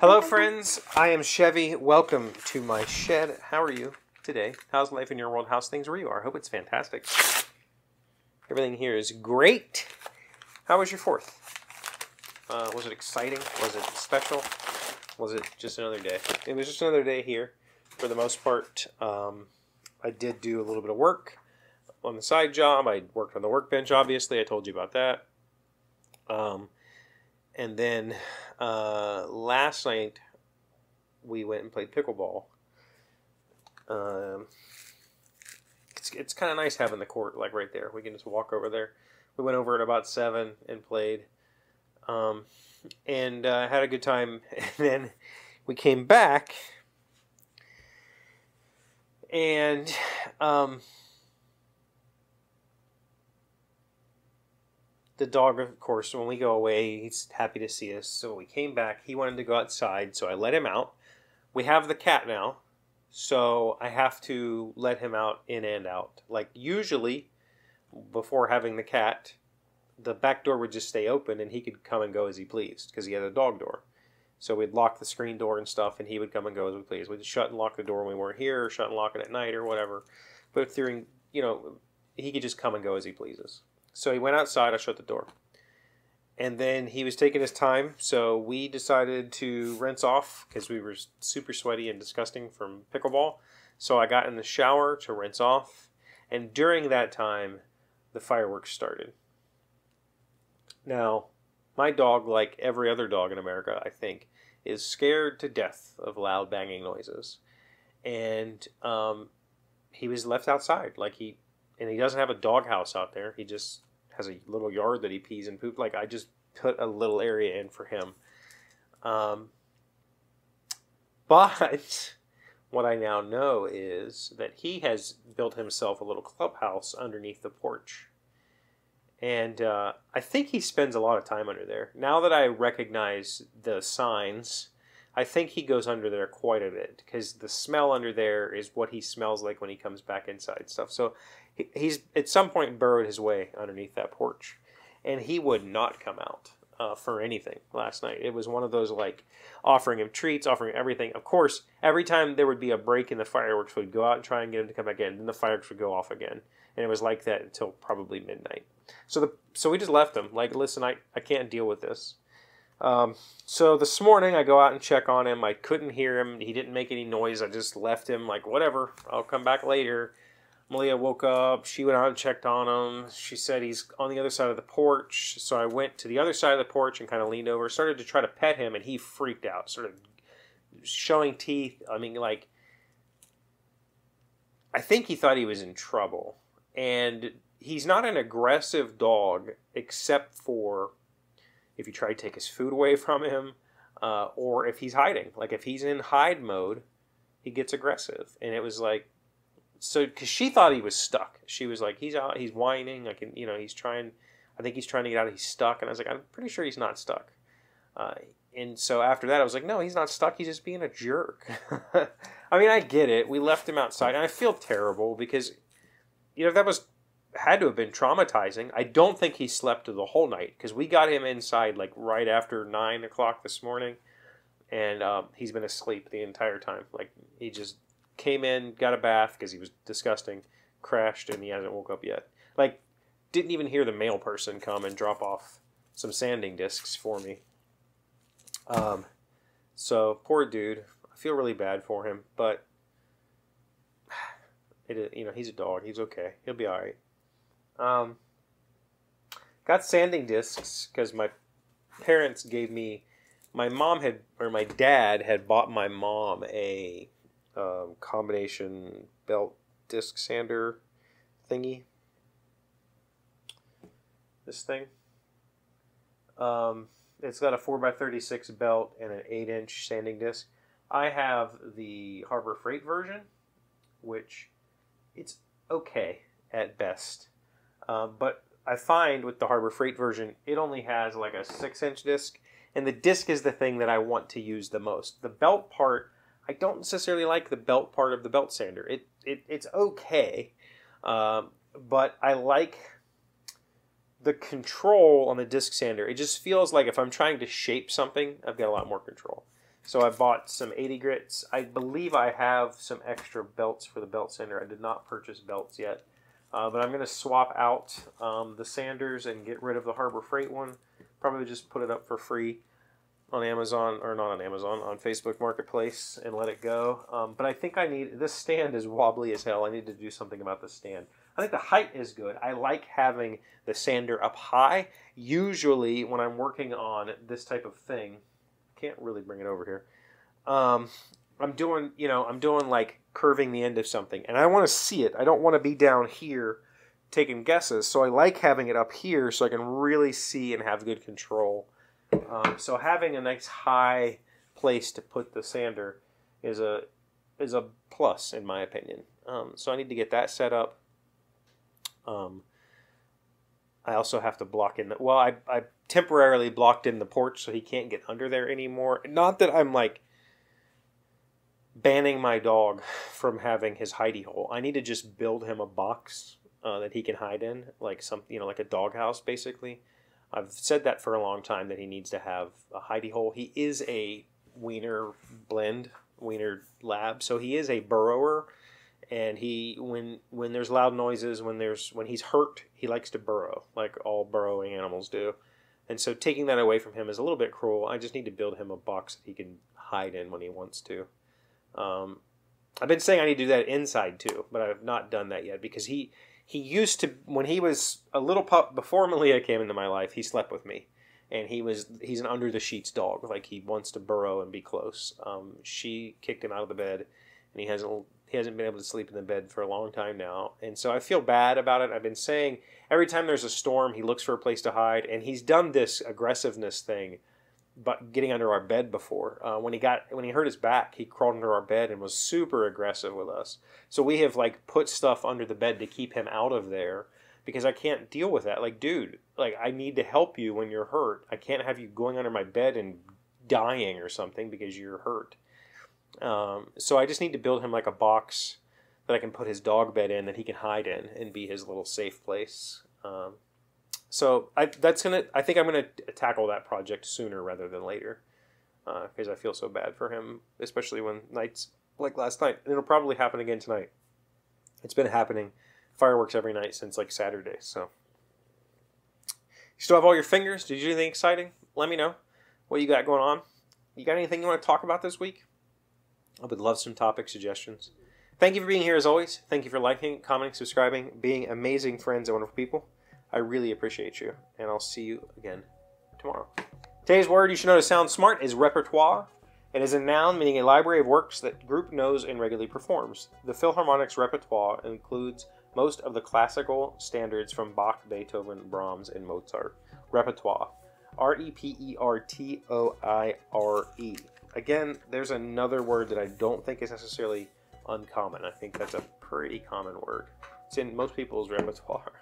Hello, friends. I am Chevee. Welcome to my shed. How are you today? How's life in your world? How's things where you are? I hope it's fantastic. Everything here is great. How was your fourth? Uh, was it exciting? Was it special? Was it just another day? It was just another day here. For the most part, um, I did do a little bit of work on the side job. I worked on the workbench, obviously. I told you about that. Um, and then uh, last night we went and played pickleball. Um, it's it's kind of nice having the court like right there. We can just walk over there. We went over at about seven and played, um, and uh, had a good time. And then we came back, and um, the dog, of course, when we go away, he's happy to see us. So we came back. He wanted to go outside, so I let him out. We have the cat now, so I have to let him out in and out. Like usually, before having the cat, the back door would just stay open and he could come and go as he pleased because he had a dog door. So we'd lock the screen door and stuff, and he would come and go as we pleased. We'd shut and lock the door when we weren't here, or shut and lock it at night, or whatever. But during, you know, he could just come and go as he pleases. So he went outside. I shut the door. And then he was taking his time, so we decided to rinse off because we were super sweaty and disgusting from pickleball. So I got in the shower to rinse off, and during that time, the fireworks started. Now, my dog, like every other dog in America, I think, is scared to death of loud banging noises. And um, he was left outside. Like he and he doesn't have a doghouse out there. He just has a little yard that he pees and poop. Like I just put a little area in for him. Um, but what I now know is that he has built himself a little clubhouse underneath the porch. And uh, I think he spends a lot of time under there. Now that I recognize the signs, I think he goes under there quite a bit because the smell under there is what he smells like when he comes back inside stuff. So he's at some point burrowed his way underneath that porch, and he would not come out uh, for anything last night. It was one of those like offering him treats, offering everything. Of course, every time there would be a break in the fireworks, we'd go out and try and get him to come back in. Then the fireworks would go off again, and it was like that until probably midnight. So the so we just left him. Like, listen, I I can't deal with this. Um, so this morning I go out and check on him. I couldn't hear him. He didn't make any noise. I just left him like whatever. I'll come back later. Malia woke up. She went out and checked on him. She said he's on the other side of the porch. So I went to the other side of the porch and kind of leaned over, started to try to pet him, and he freaked out, sort of showing teeth. I mean, like, I think he thought he was in trouble. And he's not an aggressive dog, except for if you try to take his food away from him, uh, or if he's hiding. Like, if he's in hide mode, he gets aggressive. And it was like, so because she thought he was stuck. She was like, he's out, he's whining. I can, you know, he's trying. I think he's trying to get out. He's stuck, and I was like, I'm pretty sure he's not stuck. Uh, and so after that, I was like, no, he's not stuck. He's just being a jerk. I mean, I get it. We left him outside, and I feel terrible because, you know, that was had to have been traumatizing. I don't think he slept the whole night because we got him inside like right after nine o'clock this morning, and um, he's been asleep the entire time. Like he just came in, got a bath because he was disgusting, crashed, and he hasn't woke up yet. Like, didn't even hear the mail person come and drop off some sanding discs for me. Um, so poor dude. I feel really bad for him, but it you know he's a dog. He's okay. He'll be all right. Um, got sanding discs because my parents gave me. My mom had or my dad had bought my mom a um, combination belt disc sander thingy. This thing. Um, it's got a 4x36 belt and an 8 inch sanding disc. I have the Harbor Freight version, which it's okay at best. Um, but I find with the Harbor Freight version, it only has like a 6 inch disc, and the disc is the thing that I want to use the most. The belt part I don't necessarily like the belt part of the belt sander. It, it it's okay, um, but I like the control on the disc sander. It just feels like if I'm trying to shape something, I've got a lot more control. So I bought some 80 grits. I believe I have some extra belts for the belt sander. I did not purchase belts yet. Uh, but I'm going to swap out um, the sanders and get rid of the Harbor Freight one. Probably just put it up for free on Amazon, or not on Amazon, on Facebook Marketplace and let it go. Um, but I think I need, this stand is wobbly as hell. I need to do something about the stand. I think the height is good. I like having the sander up high. Usually when I'm working on this type of thing, can't really bring it over here. Um, I'm doing, you know, I'm doing like curving the end of something, and I want to see it. I don't want to be down here taking guesses, so I like having it up here so I can really see and have good control. Um, so having a nice high place to put the sander is a is a plus in my opinion. Um, so I need to get that set up. Um, I also have to block in the well. I I temporarily blocked in the porch so he can't get under there anymore. Not that I'm like banning my dog from having his hidey hole. I need to just build him a box uh, that he can hide in, like some you know like a doghouse basically. I've said that for a long time that he needs to have a hidey hole. He is a wiener blend, wiener lab, so he is a burrower and he when when there's loud noises when there's when he's hurt he likes to burrow like all burrowing animals do and so taking that away from him is a little bit cruel i just need to build him a box that he can hide in when he wants to um, i've been saying i need to do that inside too but i've not done that yet because he he used to when he was a little pup before malia came into my life he slept with me and he was he's an under the sheets dog like he wants to burrow and be close um, she kicked him out of the bed and he hasn't he hasn't been able to sleep in the bed for a long time now. And so I feel bad about it. I've been saying every time there's a storm, he looks for a place to hide. And he's done this aggressiveness thing, but getting under our bed before. Uh, when he got when he hurt his back, he crawled under our bed and was super aggressive with us. So we have like put stuff under the bed to keep him out of there because I can't deal with that. Like, dude, like I need to help you when you're hurt. I can't have you going under my bed and dying or something because you're hurt. Um, so I just need to build him like a box that I can put his dog bed in that he can hide in and be his little safe place. Um, so I that's gonna I think I'm gonna tackle that project sooner rather than later because uh, I feel so bad for him, especially when nights like last night. And it'll probably happen again tonight. It's been happening fireworks every night since like Saturday. So you still have all your fingers? Did you do anything exciting? Let me know what you got going on. You got anything you want to talk about this week? I would love some topic suggestions. Thank you for being here as always. Thank you for liking, commenting, subscribing, being amazing friends and wonderful people. I really appreciate you, and I'll see you again tomorrow. Today's word you should know to sound smart is repertoire. It is a noun meaning a library of works that group knows and regularly performs. The Philharmonic's repertoire includes most of the classical standards from Bach, Beethoven, Brahms, and Mozart. Repertoire. R E P E R T O I R E again, there's another word that I don't think is necessarily uncommon. I think that's a pretty common word. It's in most people's repertoire.